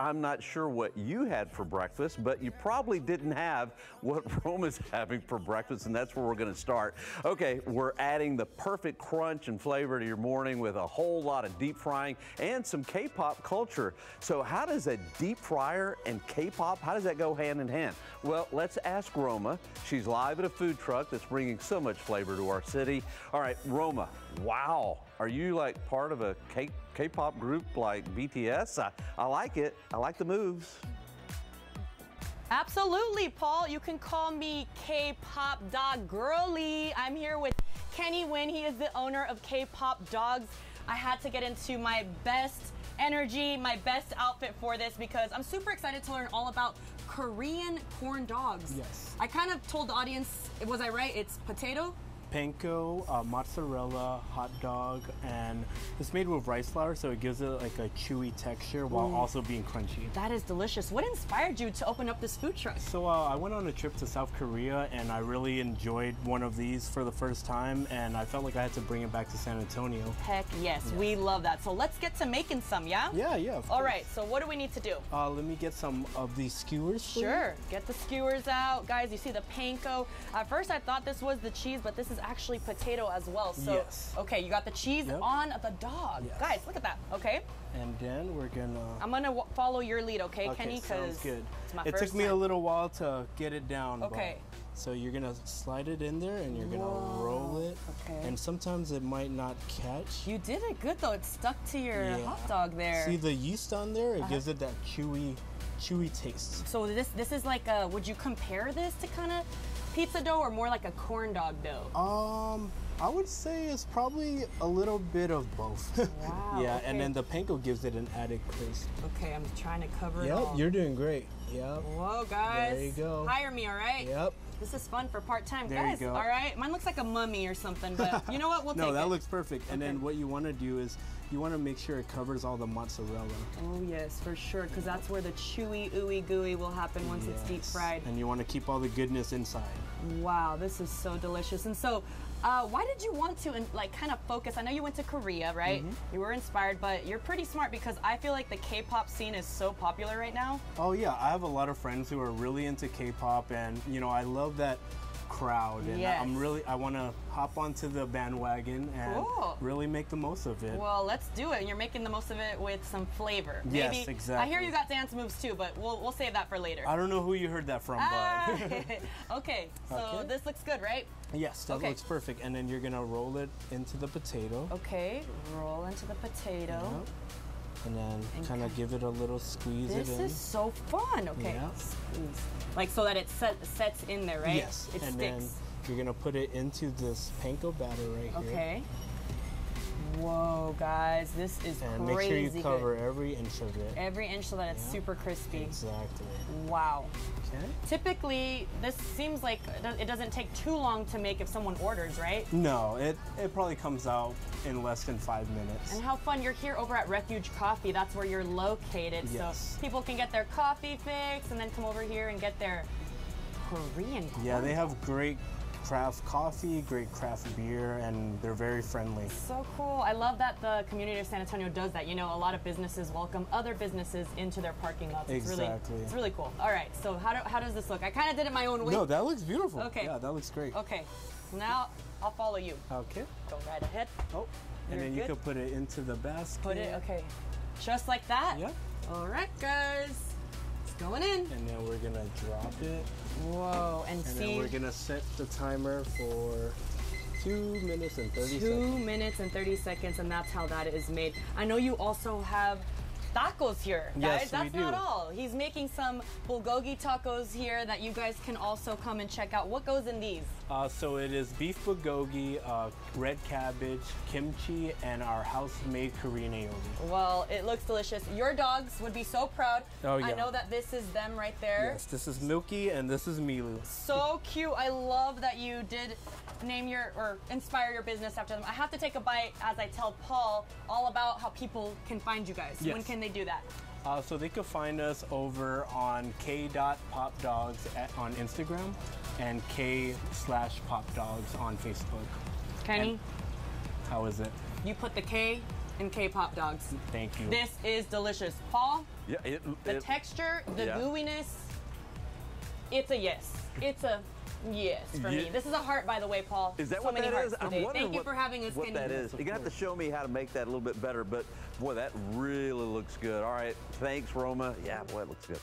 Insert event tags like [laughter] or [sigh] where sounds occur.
I'm not sure what you had for breakfast, but you probably didn't have what [laughs] Roma's having for breakfast, and that's where we're going to start. Okay, we're adding the perfect crunch and flavor to your morning with a whole lot of deep frying and some K-pop culture. So how does a deep fryer and K-pop, how does that go hand in hand? Well, let's ask Roma. She's live at a food truck that's bringing so much flavor to our city. All right, Roma, wow. Are you like part of a K- K-pop group like BTS? I, I like it. I like the moves. Absolutely, Paul. You can call me K-pop dog girly. I'm here with Kenny Win. He is the owner of K-pop dogs. I had to get into my best energy, my best outfit for this because I'm super excited to learn all about Korean corn dogs. Yes. I kind of told the audience, was I right? It's potato, panko, uh, mozzarella, hot dog, and it's made with rice flour, so it gives it like a chewy texture while also being crunchy. That is delicious. What inspired you to open up this food truck? So uh, I went on a trip to South Korea, and I really enjoyed one of these for the first time, and I felt like I had to bring it back to San Antonio. Heck yes, we love that. So let's get to making some, yeah? Yeah, yeah. of All course. right, so what do we need to do? Uh, let me get some of these skewers. you. Sure, get the skewers out. Guys, you see the panko. At first I thought this was the cheese, but this is actually potato as well. So, Yes. okay, you got the cheese Yep. on the dog. Yes. Guys, look at that. Okay, And then we're gonna. I'm gonna follow your lead, okay, okay, Kenny? sounds good. it took me time. a little while to get it down. but- Okay. So you're gonna slide it in there, and you're gonna roll it. okay. And sometimes it might not catch. You did it good though. It stuck to your Yeah. hot dog there. See the yeast on there? It uh-huh. gives it that chewy, chewy taste. so this this is like a. Would you compare this to kind of pizza dough or more like a corn dog dough? Um, I would say it's probably a little bit of both. [laughs] Wow, yeah, okay. and then the panko gives it an added crisp. Okay, I'm trying to cover it Yep, you're doing great. Yep. Whoa, guys. There you go. Hire me, all right? Yep. This is fun for part time, There you guys. go. All right, mine looks like a mummy or something, but you know what? We'll [laughs] No, take that it. looks perfect. And then what you want to do is you want to make sure it covers all the mozzarella. Oh yes, for sure, because that's where the chewy, ooey gooey will happen once it's deep fried. And you want to keep all the goodness inside. Wow, this is so delicious. And so, uh, why did you want to and like kind of focus? I know you went to Korea, right? Mm-hmm. You were inspired, but you're pretty smart because I feel like the K-pop scene is so popular right now. Oh yeah, I have a lot of friends who are really into K-pop, and you know I love that crowd, and Yes. I'm really I want to hop onto the bandwagon and Cool. really make the most of it. Well, let's do it. And you're making the most of it with some flavor. Yes, Maybe, I hear you got dance moves too, but we'll we'll save that for later. I don't know who you heard that from, Ah, but [laughs] [laughs] okay, so Okay. this looks good, right? yes, that Okay. looks perfect. And then you're gonna roll it into the potato, Okay, roll into the potato. Yep. And then kind of give it a little squeeze This it in. is so fun. Okay, Yeah. squeeze. Like so that it set, sets in there, right? Yes, It and sticks. then you're gonna put it into this panko batter right here. Okay. Whoa, guys, this is And crazy make sure you good. cover every inch of it. every inch so that it's super crispy. Exactly. Wow. Okay. Typically, this seems like it doesn't take too long to make if someone orders, right? No, it, it probably comes out in less than five minutes. And how fun you're here over at Refuge Coffee. That's where you're located. Yes. So people can get their coffee fix and then come over here and get their Korean Yeah, they have great craft coffee, great craft beer, and they're very friendly. So cool. I love that the community of San Antonio does that. You know, a lot of businesses welcome other businesses into their parking lots. It's Exactly. really it's really cool. All right. So how do, how does this look? I kind of did it my own way. No, that looks beautiful. Okay. Yeah, that looks great. Okay. Now I'll follow you. Okay. Go right ahead. Oh, and You're then you can put it into the basket. Put it okay. Just like that. Yep. All right, guys. Going in. And then we're gonna drop it, Whoa. And, and see. then we're gonna set the timer for two minutes and thirty Two seconds. Two minutes and 30 seconds, and that's how that is made. I know you also have tacos here, guys. Yes, that's not all. He's making some bulgogi tacos here that you guys can also come and check out. What goes in these? Uh, so it is beef bulgogi, uh, red cabbage, kimchi, and our house-made Korean aioli. Well, it looks delicious. Your dogs would be so proud. Oh, yeah. I know that this is them right there. Yes, this is Milky and this is Milu. So cute. I love that you did name your or inspire your business after them. I have to take a bite as I tell Paul all about how people can find you guys. Yes. When Yes. Can they do that? Uh, so they could find us over on k.popdogs at, on Instagram and k slash popdogs on Facebook. Kenny, How is it? you put the K in K-pop dogs. Thank you. This is delicious. Paul, Yeah, it, the it- texture, the yeah. gooiness, it's a yes. It's a yes for me. This is a heart, by the way, Paul. Is that so what many that is? I'm today. Thank you for having us, what that is. You're gonna have to show me how to make that a little bit better. But boy, that really looks good. All right, thanks, Roma. Yeah, boy, it looks good.